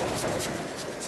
ハハハハ。